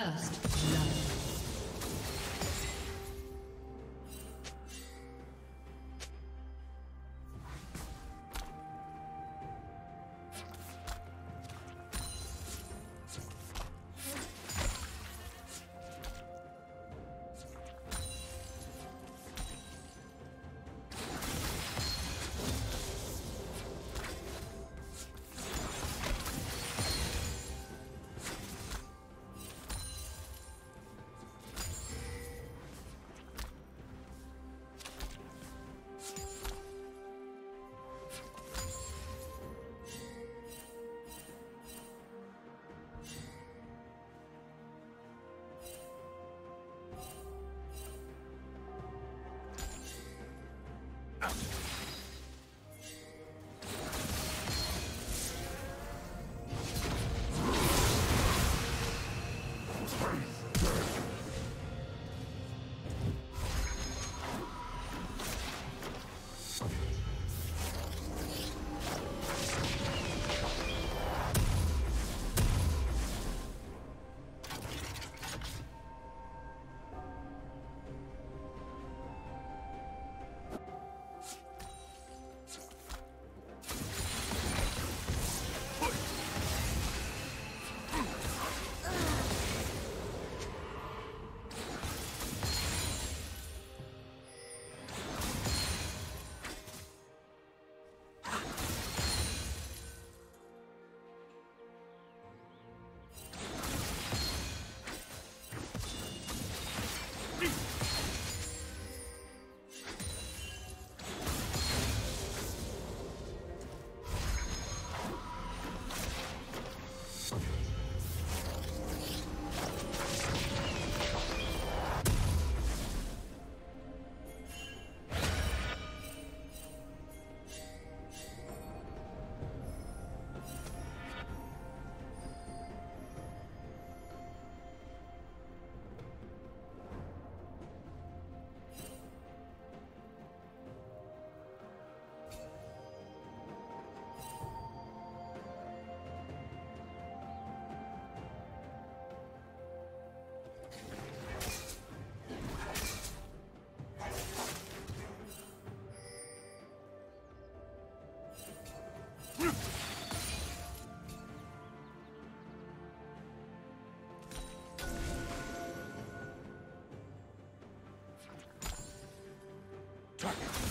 First Target.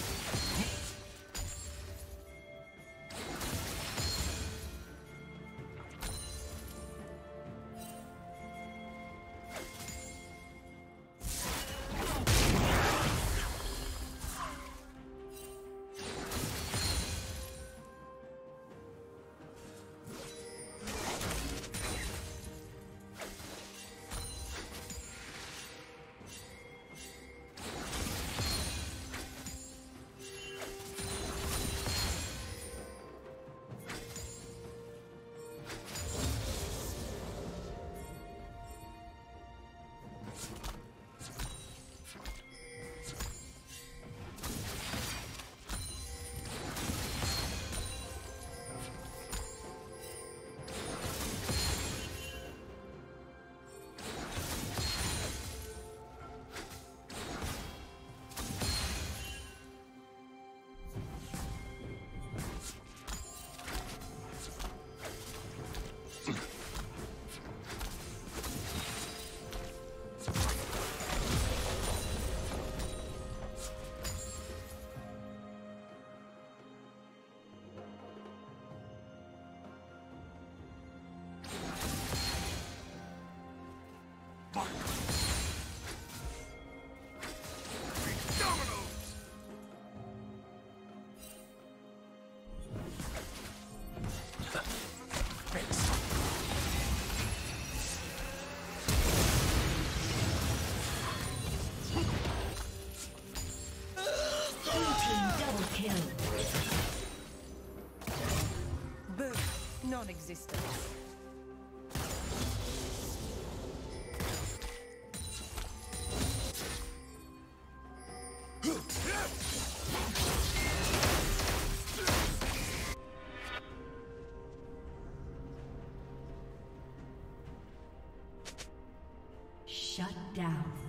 Shut down.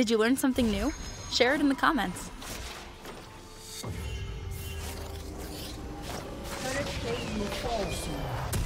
Did you learn something new? Share it in the comments. Fall soon.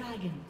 Dragon.